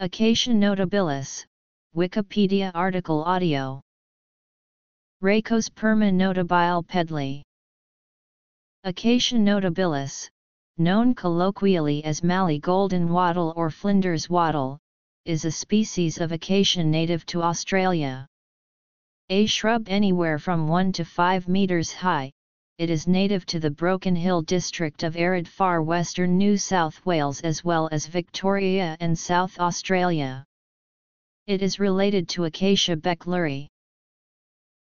Acacia notabilis, Wikipedia article audio. Racosperma notabile pedley. Acacia notabilis, known colloquially as Mallee golden wattle or Flinders wattle, is a species of acacia native to Australia. A shrub anywhere from 1 to 5 meters high, it is native to the Broken Hill district of arid far western New South Wales as well as Victoria and South Australia. It is related to Acacia beckleri.